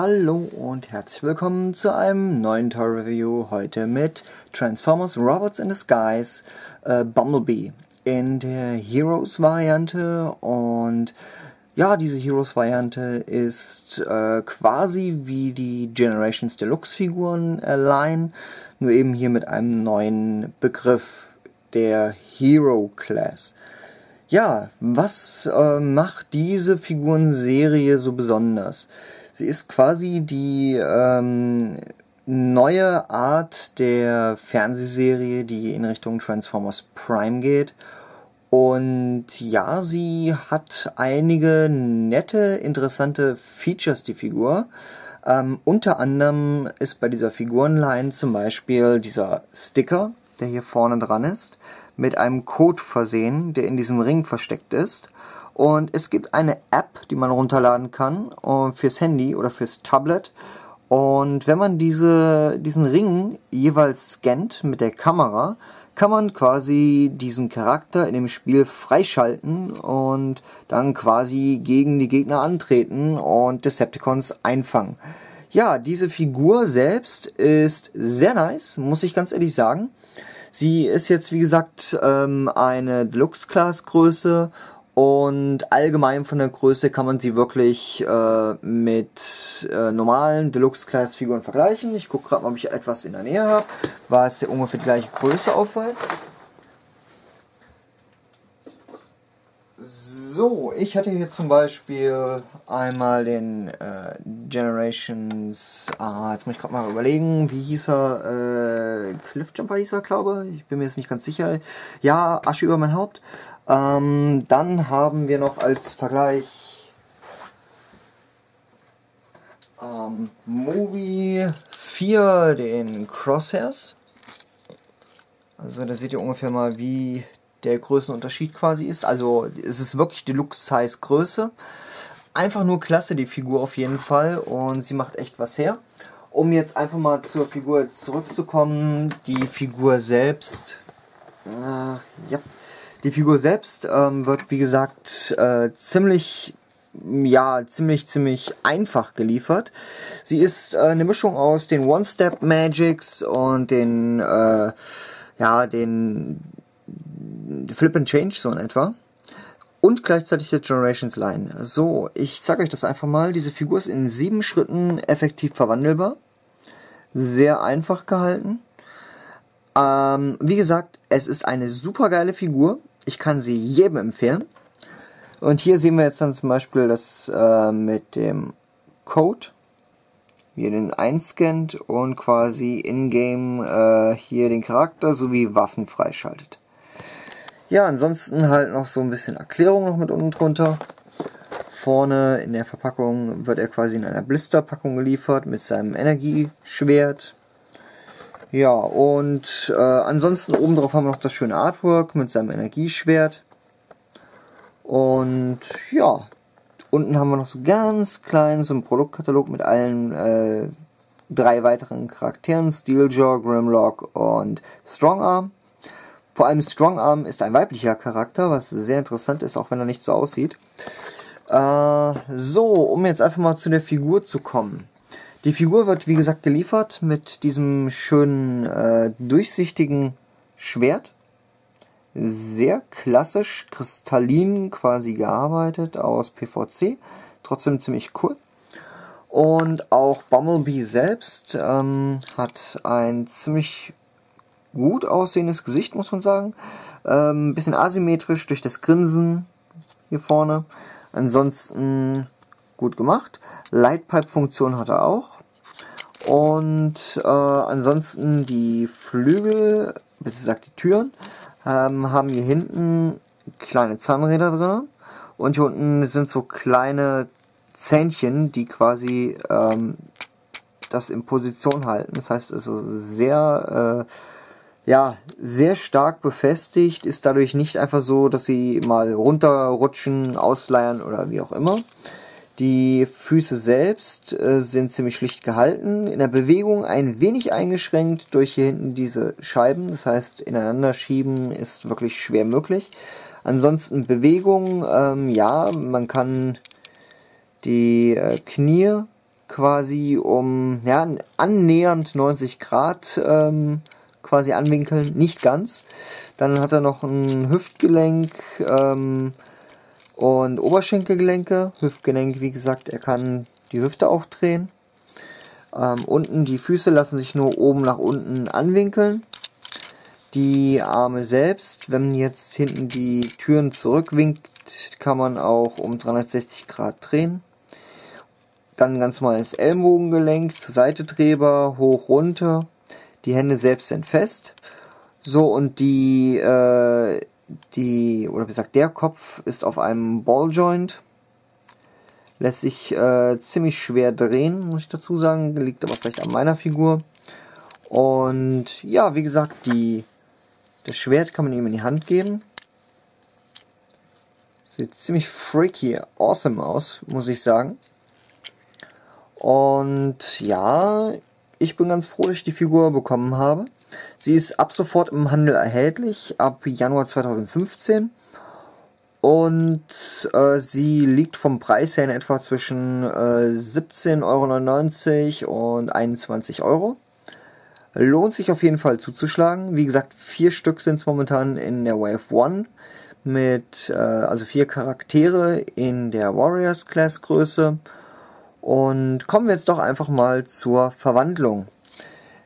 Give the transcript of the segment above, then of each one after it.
Hallo und herzlich willkommen zu einem neuen Toy Review heute mit Transformers Robots in Disguise äh, Bumblebee in der Heroes Variante und ja, diese Heroes Variante ist äh, quasi wie die Generations Deluxe Figuren allein, nur eben hier mit einem neuen Begriff, der Hero Class. Ja, was äh, macht diese Figurenserie so besonders? Sie ist quasi die ähm, neue Art der Fernsehserie, die in Richtung Transformers Prime geht. Und ja, sie hat einige nette, interessante Features, die Figur. Ähm, unter anderem ist bei dieser Figurenline zum Beispiel dieser Sticker, der hier vorne dran ist, mit einem Code versehen, der in diesem Ring versteckt ist. Und es gibt eine App, die man runterladen kann uh, fürs Handy oder fürs Tablet. Und wenn man diese, diesen Ring jeweils scannt mit der Kamera, kann man quasi diesen Charakter in dem Spiel freischalten und dann quasi gegen die Gegner antreten und Decepticons einfangen. Ja, diese Figur selbst ist sehr nice, muss ich ganz ehrlich sagen. Sie ist jetzt, wie gesagt, ähm, eine Deluxe-Class-Größe und allgemein von der Größe kann man sie wirklich äh, mit äh, normalen Deluxe-Class-Figuren vergleichen. Ich gucke gerade mal, ob ich etwas in der Nähe habe, was ungefähr die gleiche Größe aufweist. So, ich hatte hier zum Beispiel einmal den äh, Generations, ah, jetzt muss ich gerade mal überlegen, wie hieß er, äh, Cliffjumper hieß er, glaube ich, ich bin mir jetzt nicht ganz sicher. Ja, Asche über mein Haupt. Ähm, dann haben wir noch als Vergleich ähm, Movie 4 den Crosshairs. Also da seht ihr ungefähr mal, wie der Größenunterschied quasi ist. Also es ist wirklich Deluxe-Size Größe. Einfach nur klasse, die Figur auf jeden Fall. Und sie macht echt was her. Um jetzt einfach mal zur Figur zurückzukommen. Die Figur selbst. Äh, ja. Die Figur selbst ähm, wird, wie gesagt, äh, ziemlich ja, ziemlich, ziemlich einfach geliefert. Sie ist äh, eine Mischung aus den One-Step-Magics und den, äh, ja, den Flip and Change so in etwa. Und gleichzeitig der Generations Line. So, ich zeige euch das einfach mal. Diese Figur ist in sieben Schritten effektiv verwandelbar. Sehr einfach gehalten. Ähm, wie gesagt, es ist eine super geile Figur. Ich kann sie jedem empfehlen. Und hier sehen wir jetzt dann zum Beispiel das äh, mit dem Code, wie ihr den einscannt und quasi in-game äh, hier den Charakter sowie Waffen freischaltet. Ja, ansonsten halt noch so ein bisschen Erklärung noch mit unten drunter. Vorne in der Verpackung wird er quasi in einer Blisterpackung geliefert mit seinem Energieschwert. Ja, und äh, ansonsten oben drauf haben wir noch das schöne Artwork mit seinem Energieschwert. Und ja, unten haben wir noch so ganz klein so einen Produktkatalog mit allen äh, drei weiteren Charakteren, Steeljaw, Grimlock und Strongarm. Vor allem Strongarm ist ein weiblicher Charakter, was sehr interessant ist, auch wenn er nicht so aussieht. Äh, so, um jetzt einfach mal zu der Figur zu kommen. Die Figur wird wie gesagt geliefert mit diesem schönen äh, durchsichtigen Schwert. Sehr klassisch, kristallin quasi gearbeitet aus PVC. Trotzdem ziemlich cool. Und auch Bumblebee selbst ähm, hat ein ziemlich gut aussehendes Gesicht, muss man sagen. Ähm, bisschen asymmetrisch durch das Grinsen hier vorne. Ansonsten gut gemacht. Lightpipe-Funktion hat er auch. Und äh, ansonsten die Flügel, besser gesagt die Türen, ähm, haben hier hinten kleine Zahnräder drin. Und hier unten sind so kleine Zähnchen, die quasi ähm, das in Position halten. Das heißt also sehr, äh, ja, sehr stark befestigt, ist dadurch nicht einfach so, dass sie mal runterrutschen, ausleiern oder wie auch immer. Die Füße selbst äh, sind ziemlich schlicht gehalten, in der Bewegung ein wenig eingeschränkt durch hier hinten diese Scheiben, das heißt ineinander schieben ist wirklich schwer möglich. Ansonsten Bewegung, ähm, ja, man kann die äh, Knie quasi um ja, annähernd 90 Grad ähm, quasi anwinkeln, nicht ganz. Dann hat er noch ein Hüftgelenk ähm, und Oberschenkelgelenke. Hüftgelenk, wie gesagt, er kann die Hüfte auch drehen. Ähm, unten die Füße lassen sich nur oben nach unten anwinkeln. Die Arme selbst, wenn jetzt hinten die Türen zurückwinkt, kann man auch um 360 Grad drehen. Dann ganz normales Ellenbogengelenk, zur Seite drehbar, hoch, runter. Die Hände selbst sind fest. So, und die, äh, die, oder wie gesagt, der Kopf ist auf einem Balljoint. Lässt sich äh, ziemlich schwer drehen, muss ich dazu sagen. Liegt aber vielleicht an meiner Figur. Und ja, wie gesagt, die, das Schwert kann man ihm in die Hand geben. Sieht ziemlich freaky, awesome aus, muss ich sagen. Und ja, ich bin ganz froh, dass ich die Figur bekommen habe. Sie ist ab sofort im Handel erhältlich, ab Januar 2015. Und äh, sie liegt vom Preis her in etwa zwischen äh, 17,99 Euro und 21 Euro. Lohnt sich auf jeden Fall zuzuschlagen. Wie gesagt, vier Stück sind es momentan in der Wave 1 mit äh, also vier Charaktere in der Warriors Class Größe und kommen wir jetzt doch einfach mal zur Verwandlung.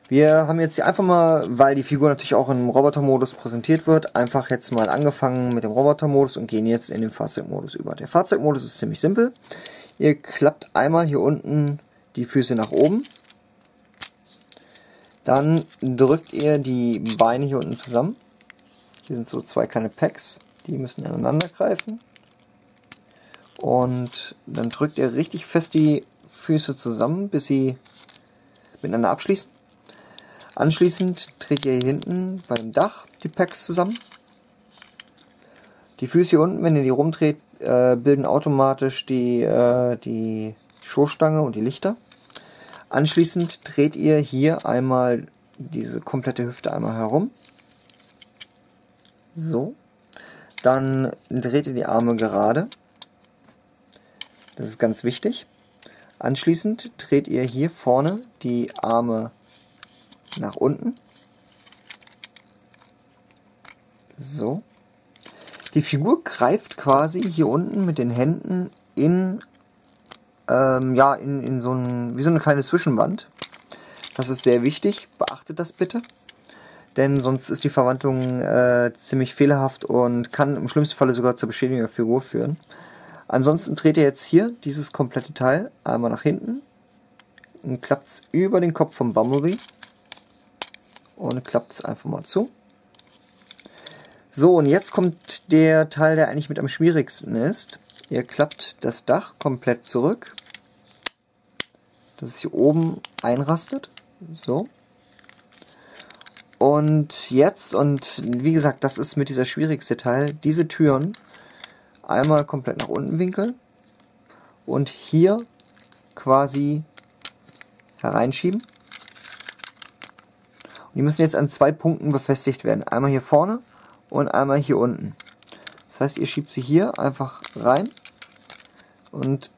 Wir haben jetzt hier einfach mal, weil die Figur natürlich auch im Robotermodus präsentiert wird, einfach jetzt mal angefangen mit dem Robotermodus und gehen jetzt in den Fahrzeugmodus über. Der Fahrzeugmodus ist ziemlich simpel. Ihr klappt einmal hier unten die Füße nach oben. Dann drückt ihr die Beine hier unten zusammen. Hier sind so zwei kleine Packs, die müssen ineinander greifen. Und dann drückt ihr richtig fest die Füße zusammen, bis sie miteinander abschließen. Anschließend dreht ihr hier hinten bei dem Dach die Packs zusammen. Die Füße hier unten, wenn ihr die rumdreht, äh, bilden automatisch die, äh, die Schoßstange und die Lichter. Anschließend dreht ihr hier einmal diese komplette Hüfte einmal herum. So. Dann dreht ihr die Arme gerade. Das ist ganz wichtig. Anschließend dreht ihr hier vorne die Arme nach unten. So. Die Figur greift quasi hier unten mit den Händen in, ähm, ja, in, in so ein, wie so eine kleine Zwischenwand. Das ist sehr wichtig, beachtet das bitte. Denn sonst ist die Verwandlung äh, ziemlich fehlerhaft und kann im schlimmsten Falle sogar zur Beschädigung der Figur führen. Ansonsten dreht ihr jetzt hier dieses komplette Teil einmal nach hinten und klappt es über den Kopf vom Bumblebee und klappt es einfach mal zu. So, und jetzt kommt der Teil, der eigentlich mit am schwierigsten ist. Ihr klappt das Dach komplett zurück, dass es hier oben einrastet. So. Und jetzt, und wie gesagt, das ist mit dieser schwierigste Teil, diese Türen einmal komplett nach unten winkeln und hier quasi hereinschieben. Und die müssen jetzt an zwei Punkten befestigt werden. Einmal hier vorne und einmal hier unten. Das heißt, ihr schiebt sie hier einfach rein und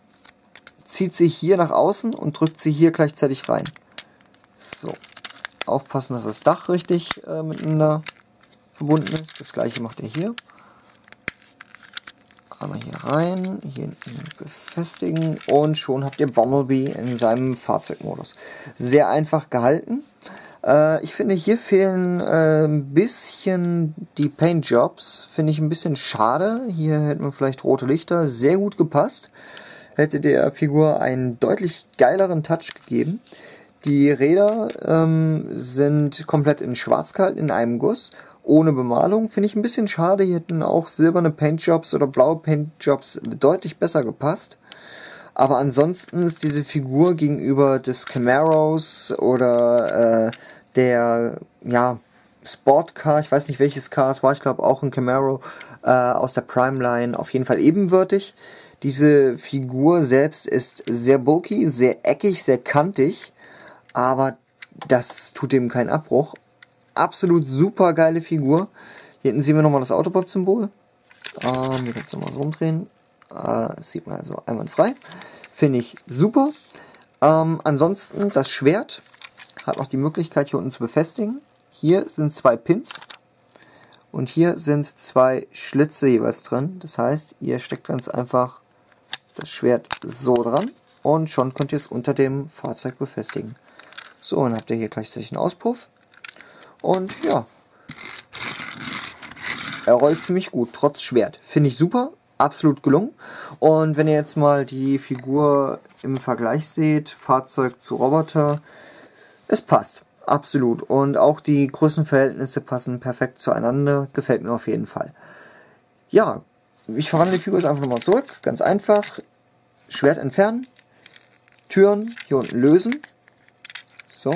zieht sie hier nach außen und drückt sie hier gleichzeitig rein. So. Aufpassen, dass das Dach richtig äh, miteinander verbunden ist. Das gleiche macht ihr hier. Einmal hier rein, hier befestigen und schon habt ihr Bumblebee in seinem Fahrzeugmodus. Sehr einfach gehalten. Äh, ich finde, hier fehlen äh, ein bisschen die Paint Jobs. Finde ich ein bisschen schade. Hier hätten wir vielleicht rote Lichter. Sehr gut gepasst. Hätte der Figur einen deutlich geileren Touch gegeben. Die Räder ähm, sind komplett in schwarz gehalten, in einem Guss ohne Bemalung. Finde ich ein bisschen schade. Hier hätten auch silberne Paintjobs oder blaue Paintjobs deutlich besser gepasst. Aber ansonsten ist diese Figur gegenüber des Camaros oder äh, der ja, Sportcar, ich weiß nicht welches Car es war, ich glaube auch ein Camaro äh, aus der Prime Line, auf jeden Fall ebenwürdig. Diese Figur selbst ist sehr bulky, sehr eckig, sehr kantig, aber das tut ihm keinen Abbruch absolut super geile Figur. Hier hinten sehen wir nochmal das Autobot-Symbol. Ähm, hier kannst du mal so rumdrehen. Äh, das sieht man also einwandfrei. Finde ich super. Ähm, ansonsten das Schwert hat auch die Möglichkeit hier unten zu befestigen. Hier sind zwei Pins und hier sind zwei Schlitze jeweils drin. Das heißt, ihr steckt ganz einfach das Schwert so dran und schon könnt ihr es unter dem Fahrzeug befestigen. So, dann habt ihr hier gleichzeitig einen Auspuff. Und ja, er rollt ziemlich gut, trotz Schwert. Finde ich super, absolut gelungen. Und wenn ihr jetzt mal die Figur im Vergleich seht, Fahrzeug zu Roboter, es passt. Absolut. Und auch die Größenverhältnisse passen perfekt zueinander. Gefällt mir auf jeden Fall. Ja, ich verwandle die Figur jetzt einfach nochmal zurück. Ganz einfach. Schwert entfernen. Türen hier unten lösen. So.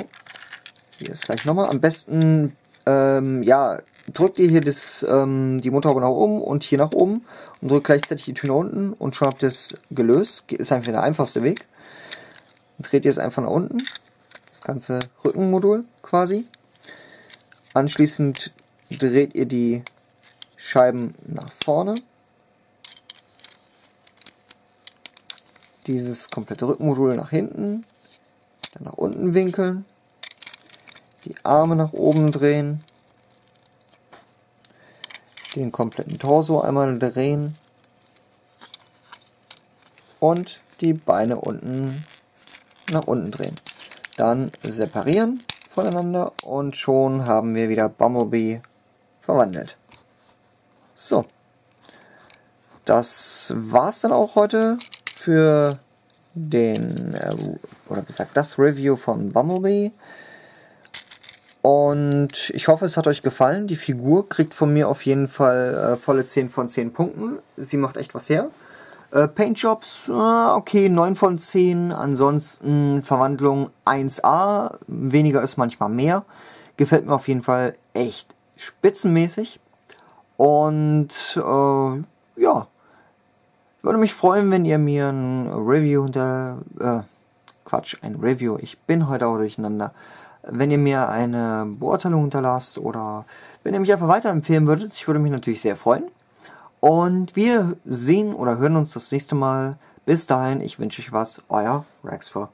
Hier ist gleich nochmal. Am besten, ähm, ja, drückt ihr hier das, ähm, die Motorhaube nach oben und hier nach oben und drückt gleichzeitig die Tür nach unten und schon habt ihr es gelöst. Ist einfach der einfachste Weg. Dreht ihr es einfach nach unten das ganze Rückenmodul quasi. Anschließend dreht ihr die Scheiben nach vorne. Dieses komplette Rückenmodul nach hinten, dann nach unten winkeln, die Arme nach oben drehen, den kompletten Torso einmal drehen und die Beine unten nach unten drehen. Dann separieren voneinander und schon haben wir wieder Bumblebee verwandelt. So. Das war's dann auch heute für den, äh, oder gesagt, das Review von Bumblebee. Und ich hoffe, es hat euch gefallen. Die Figur kriegt von mir auf jeden Fall äh, volle 10 von 10 Punkten. Sie macht echt was her. Äh, Paintjobs, äh, okay, 9 von 10. Ansonsten Verwandlung 1A. Weniger ist manchmal mehr. Gefällt mir auf jeden Fall echt spitzenmäßig. Und äh, ja, würde mich freuen, wenn ihr mir ein Review hinter. Äh, Quatsch, ein Review. Ich bin heute auch durcheinander. Wenn ihr mir eine Beurteilung hinterlasst oder wenn ihr mich einfach weiterempfehlen würdet, ich würde mich natürlich sehr freuen. Und wir sehen oder hören uns das nächste Mal. Bis dahin, ich wünsche euch was, euer Rexfer.